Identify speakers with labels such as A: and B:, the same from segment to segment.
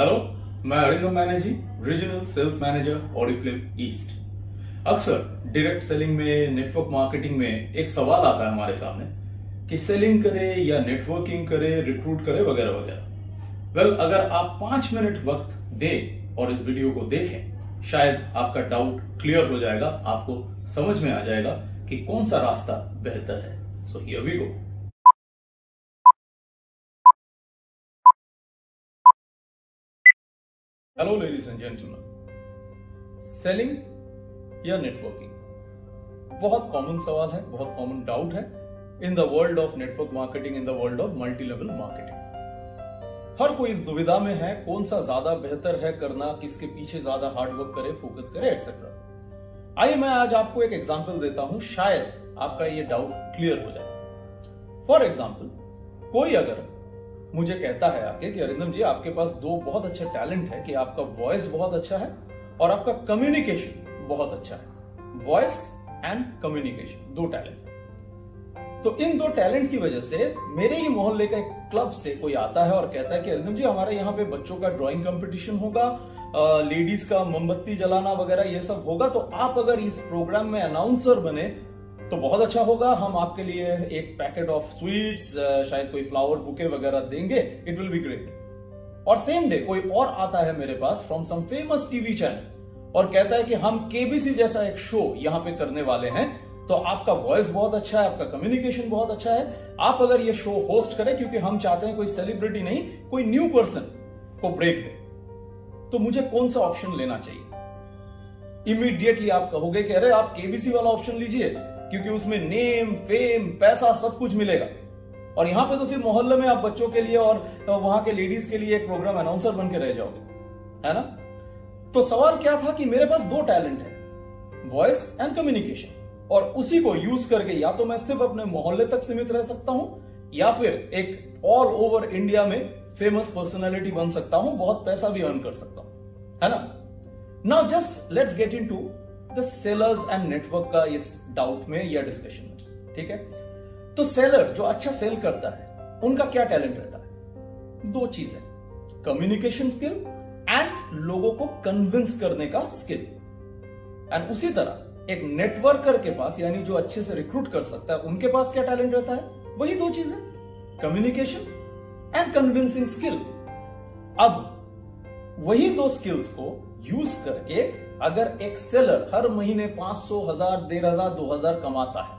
A: Hello मैं Arindam Banerjee regional sales manager ऑडिफ्लिप east अक्सर direct selling में नेटवर्क मार्केटिंग में एक सवाल आता है हमारे सामने कि सेलिंग करे या नेटवर्किंग करे रिक्रूट करे वगैरह वगैरह। वेल अगर आप पाँच मिनट वक्त दें और इस वीडियो को देखें, शायद आपका डाउट क्लियर हो जाएगा, आपको समझ में आ जाएगा कि कौन सा रास्ता बेहतर है। So here we go hello ladies and gentleman selling या नेटवर्किंग बहुत कॉमन सवाल है, बहुत कॉमन डाउट है in the world of network marketing in the world of multi level marketing हर कोई इस दुविधा में है, कौन सा ज़्यादा बेहतर है करना, किसके पीछे ज़्यादा हार्डवर्क करे फोकस करे एक्सेट्रा आइए मैं आज आपको एक एग्ज़ाम्पल देता हूँ, शायद आपका ये डाउट क्लियर हो जाए. फॉर एग्ज़ाम्पल कोई अगर मुझे कहता है आके कि अरिंदम जी, आपके पास दो बहुत अच्छे टैलेंट है कि आपका वॉइस बहुत अच्छा है और आपका कम्युनिकेशन बहुत अच्छा है। वॉइस एंड कम्युनिकेशन दो टैलेंट तो इन दो टैलेंट की वजह से मेरे ही मोहल्ले का एक क्लब से कोई आता है और कहता है कि अरिंदम जी, हमारे यहाँ पे बच्चों का ड्राइंग कंपटीशन होगा लेडीज़ का मोमबत्ती जलाना वगैरह ये सब होगा तो आप अगर इस प्रोग्राम में अनाउंसर बने तो बहुत अच्छा होगा। हम आपके लिए एक पैकेट ऑफ़ स्वीट्स शायद कोई फ्लावर बुके वगैरह देंगे। इट विल बी ग्रेट और सेम डे कोई और आता है मेरे पास from some famous TV channel और कहता है कि हम केबीसी जैसा एक शो यहाँ पे करने वाले हैं। तो आपका वॉइस बहुत अच्छा है, आपका कम्युनिकेशन बहुत अच्छा है। आप अगर ये शो होस्ट करें क्योंकि हम चाहते हैं कोई सेलिब्रिटी नहीं, कोई न्यू पर्सन को ब्रेक दे। तो मुझे कौन सा ऑप्शन लेना चाहिए? इमीडिएटली आप कहोगे कि अरे आप केबीसी वाला ऑप्शन लीजिए। क्योंकि उसमें नेम फेम पैसा सब कुछ मिलेगा। और यहाँ पे तो सिर्फ़ मोहल्ले में आप बच्चों के लिए और वहाँ के लेडीज़ के लिए एक प्रोग्राम अनाउंसर बन के रह जाओगे। है ना? तो सवाल क्या था कि मेरे पास दो टैलेंट है वॉइस एंड कम्युनिकेशन और उसी को यूज़ करके या तो मैं सिर्फ़ अपने मोहल्ले तक सीमित रह सकता हूँ, या फिर एक ऑल ओवर इंडिया में फ़ेमस पर्सनैलिटी बन सकता हूँ, बहुत पैसा भी अर्न कर सकता हूँ। है ना? Now just let's get into the sellers and network का इस डाउट में या डिस्कशन में ठीक है? तो सेलर जो अच्छा सेल करता है, उनका क्या टैलेंट रहता है? दो चीज़ें कम्युनिकेशन स्किल एंड लोगों को कन्विंस करने का स्किल एंड उसी तरह, एक नेटवर्कर के पास, यानी जो अच्छे से रिक्रूट कर सकता है, उनके पास क्या टैलेंट रहता है? वही दो चीज़ें कम्युनिकेशन एंड कन्विंसिंग स्किल अब, वही दो स्किल्स को यूज़ करके अगर एक सेलर हर महीने पाँच सौ, हज़ार, डेढ़ हज़ार, दो हज़ार कमाता है,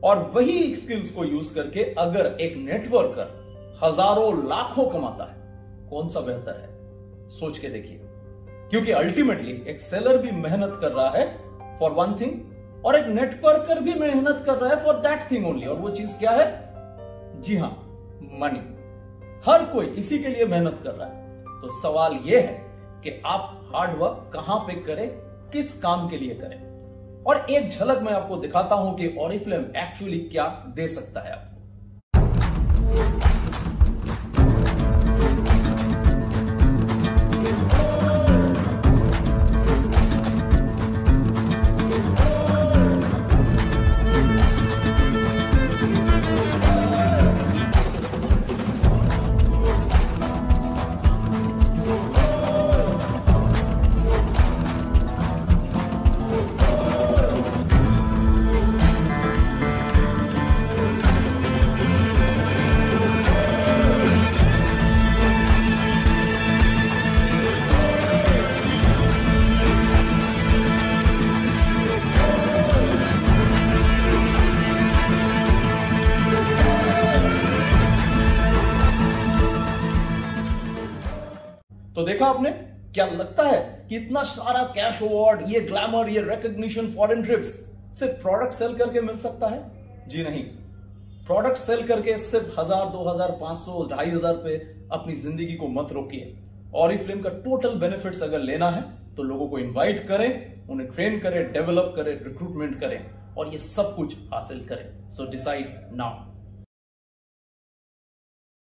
A: और वही स्किल्स को यूज़ करके अगर एक नेटवर्कर हज़ारों, लाखों कमाता है, कौन सा बेहतर है? सोच के देखिए। क्योंकि अल्टीमेटली एक सेलर भी मेहनत कर रहा है फॉर वन थिंग और एक नेटवर्कर भी मेहनत कर रहा है फॉर दैट थिंग ओनली और वो चीज़ क्या है? जी हाँ मनी हर कोई इसी के लिए मेहनत कर रहा है। तो सवाल यह है कि आप हार्ड वर्क कहाँ पे करें, किस काम के लिए करें। और एक झलक मैं आपको दिखाता हूँ कि ऑरिफ्लेम एक्चुअली क्या दे सकता है आपको। देखा आपने? क्या लगता है कि इतना सारा कैश अवार्ड ये ग्लैमर ये रिकॉग्निशन फॉरेन ट्रिप्स सिर्फ़ प्रोडक्ट सेल करके मिल सकता है? जी नहीं। प्रोडक्ट सेल करके सिर्फ़ हज़ार, दो हज़ार, पाँच सौ, ढाई हज़ार पे अपनी ज़िंदगी को मत रोकिए। और फ़िल्म का टोटल बेनिफिट्स अगर लेना है तो लोगों को इन्वाइट करें, उन्हें ट्रेन करें डेवलप करें रिक्रूटमेंट करें, और ये सब कुछ हासिल करें। So decide now